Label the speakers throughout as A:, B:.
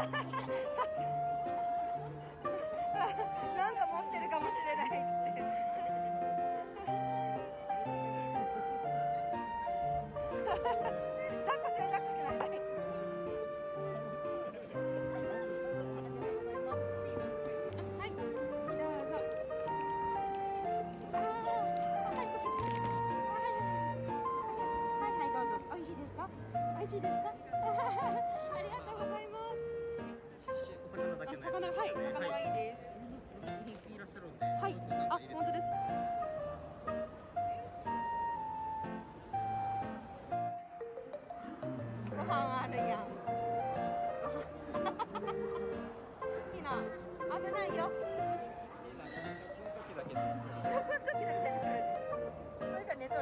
A: なんか持ってるかもしれないっつって抱っこしよう抱っこしなさい美味しいですか？美味しいですか？
B: 魚
A: はい魚がいいです、はい。あ、本当です。ご飯あるやん。いいな。危ないよ。食の時だけ出てくる。それじゃ寝とる。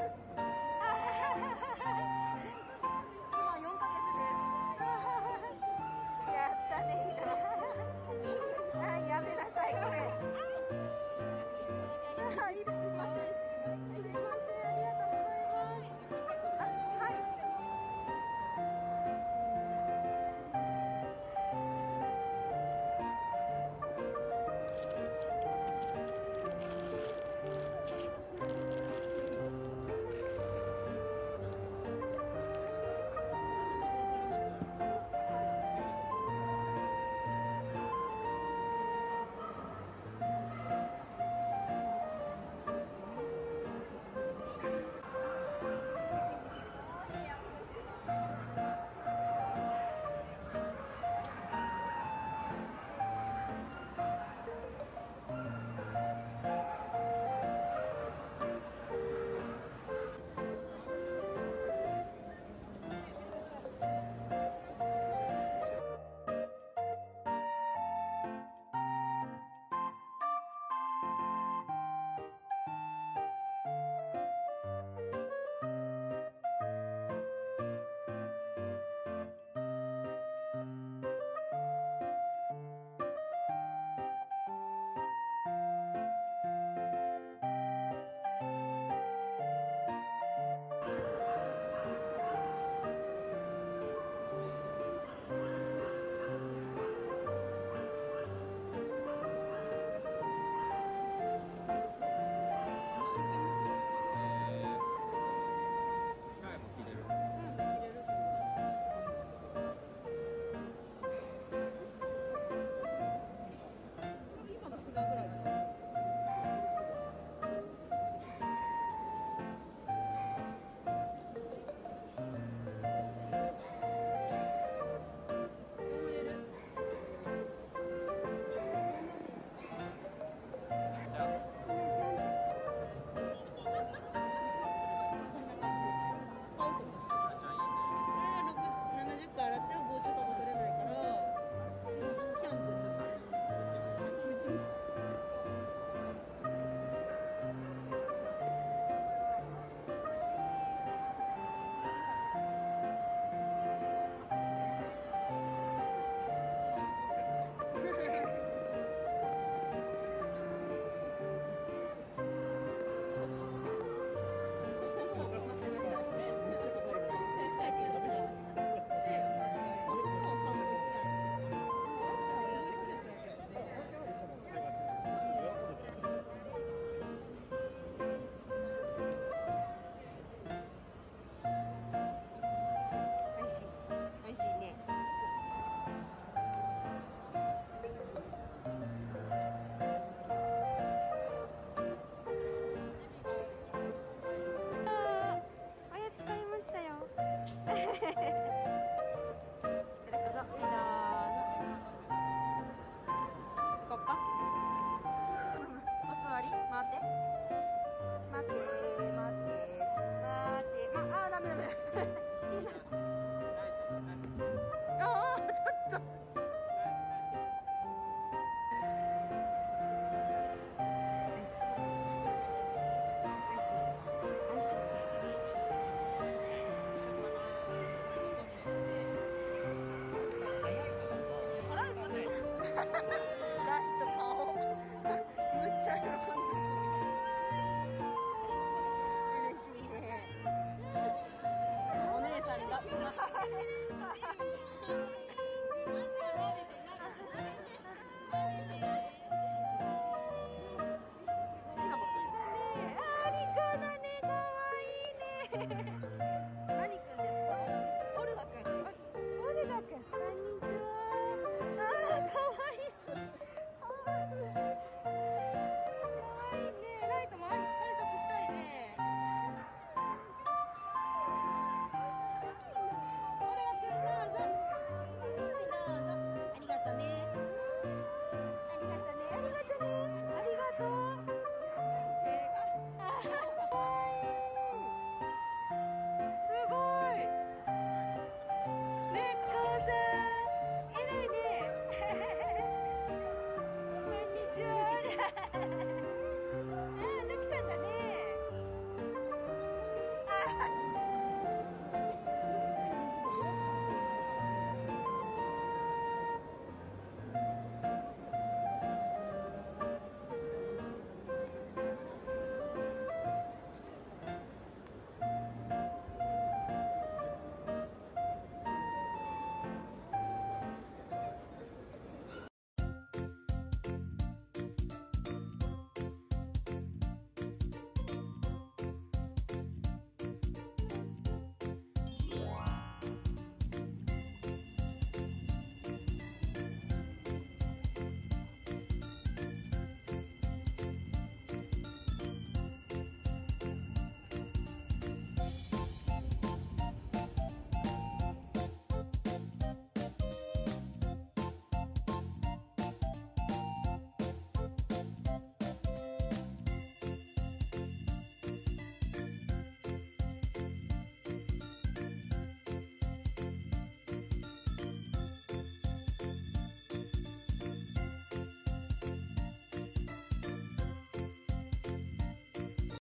A: Ha ha ha!